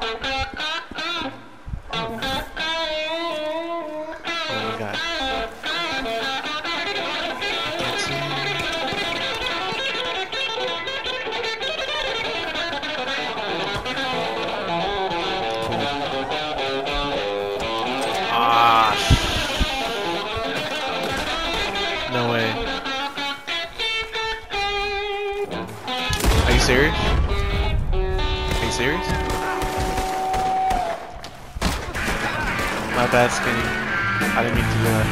Okay. My bad, Skinny. I didn't mean to do that.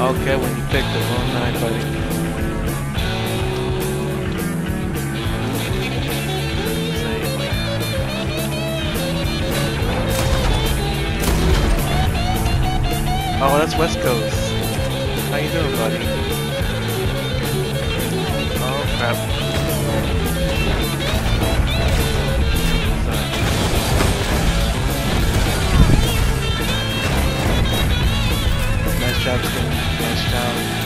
Okay, when you pick the wrong night, buddy. Oh, that's West Coast. How you doing, buddy? crap. Nice job, Skin. Nice job.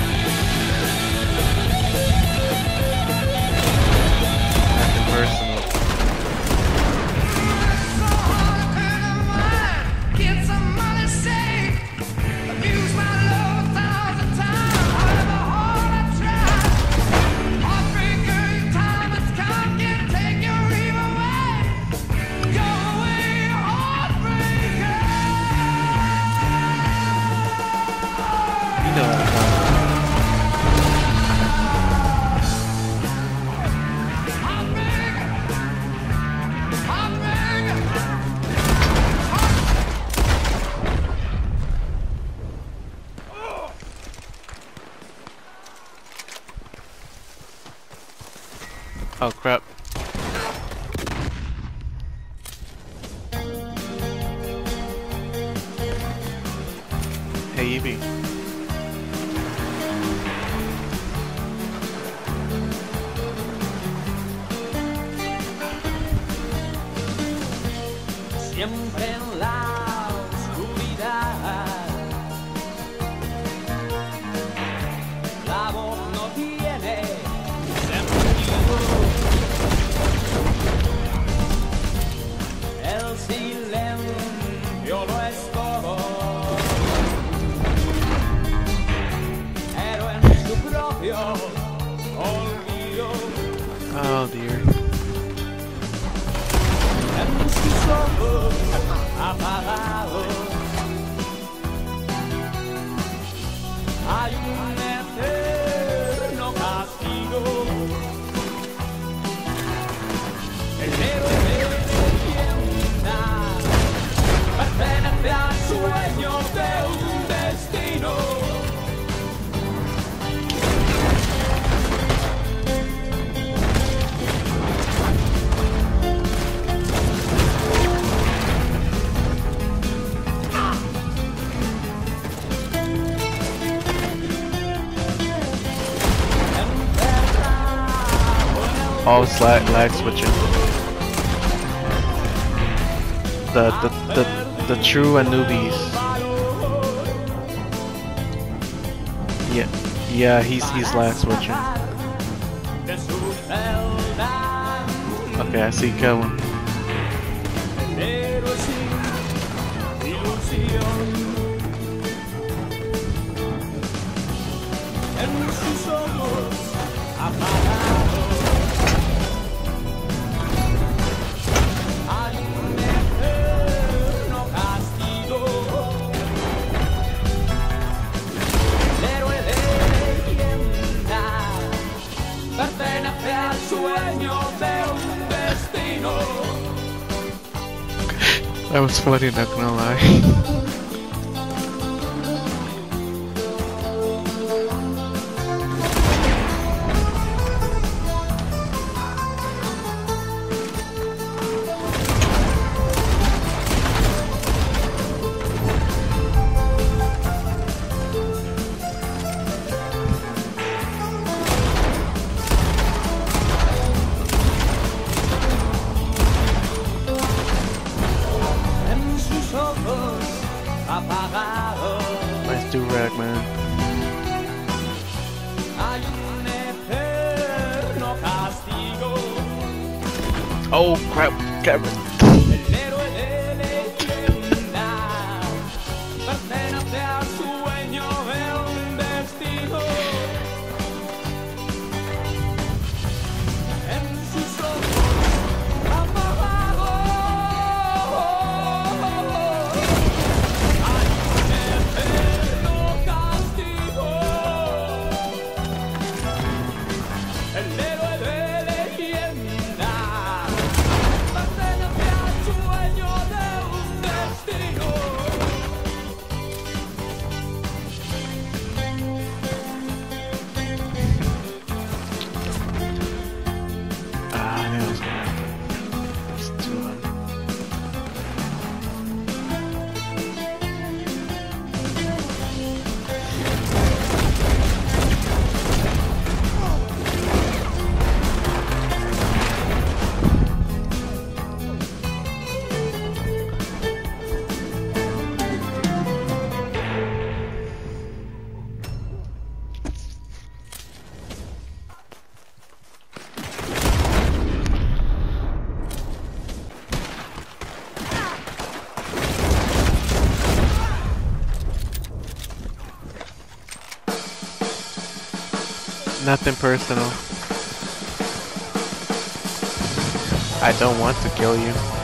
Oh crap. Hey Evie. Siempre en la Oh dear. Oh, all slack lag switching. The the the, the true and newbies. Yeah, yeah, he's he's lag switching. Okay, I see Kevin. En I was funny, not gonna lie. camera. Nothing personal. I don't want to kill you.